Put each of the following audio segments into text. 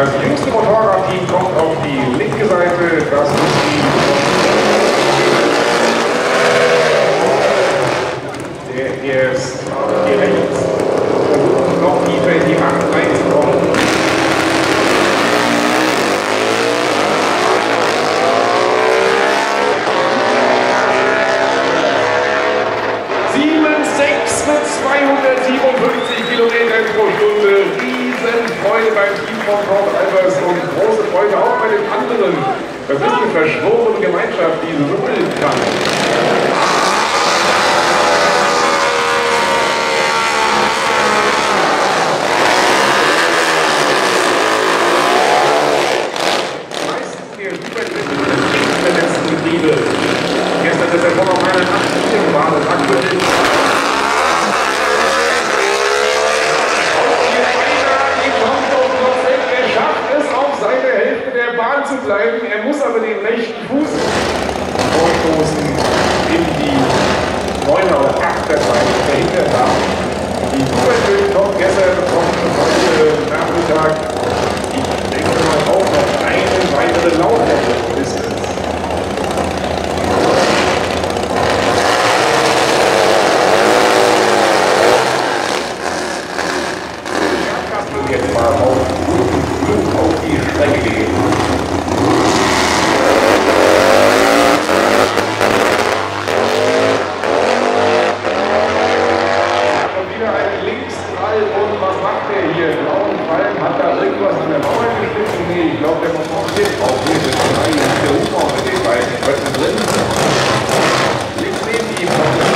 Das jüngste Motorradteam kommt auf die linke Seite. Das ist Riesenfreude beim Team von Port Albers und große Freude auch bei den anderen. Das ist eine verschworene Gemeinschaft, die so bilden kann. Gestern ist er auf einer Nacht hier gewartet. Aktuell er schafft es auf seine Hälfte der Bahn zu bleiben. Er muss aber den rechten Fuß vorstoßen in die 9er oder 8er Seite verhindert haben. Die Superschön Top Gesser bekommen heute Nachmittag ich denke mal auch noch eine weitere Laufliste. Ja, jetzt mal auf auf die Strecke gehen. Noch mit auf hier sitzen. Nein, hier ist der Huber mit den beiden Köpfen drin. Links neben ihm kommt der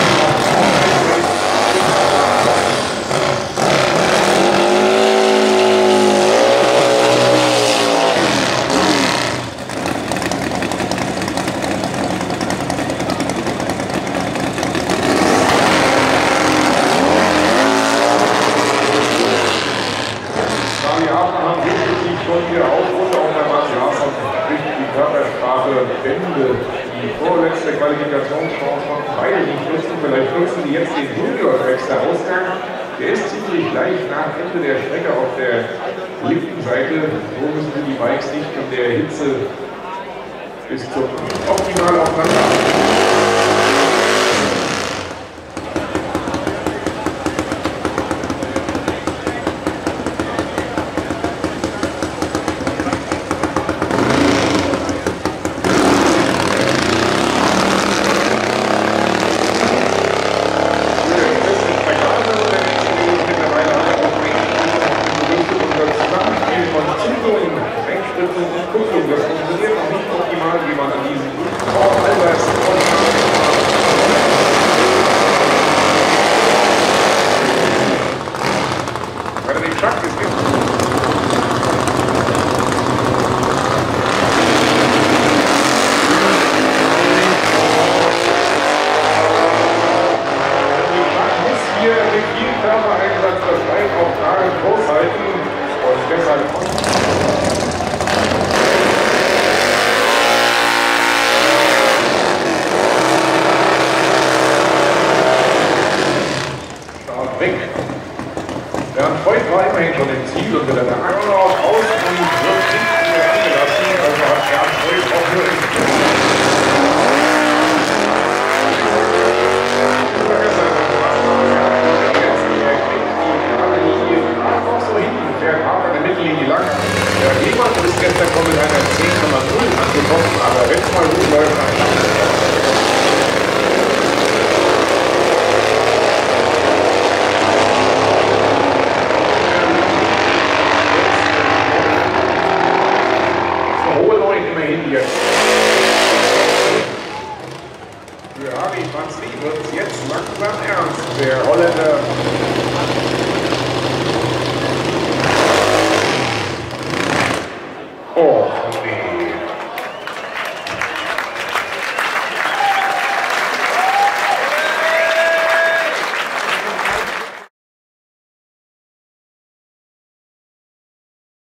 Dani Abraham richtet sich schon hier auf und auch der Mann Jason spricht die Körpersprache Bände. Die vorletzte Qualifikationschance von beide nicht nutzen. Vielleicht nutzen die jetzt den Junior-Wechsel Ausgang. Der ist ziemlich leicht nach Ende der Strecke auf der linken Seite. So müssen die Bikes nicht in der Hitze bis zum Optimal aufeinander. Auf Kragen großhalten und deshalb weg. Bernd Freud war immerhin schon im Ziel und mit einer Angelauf aus und hier. Für Harry Franz wird es jetzt langsam ernst. Der Holländer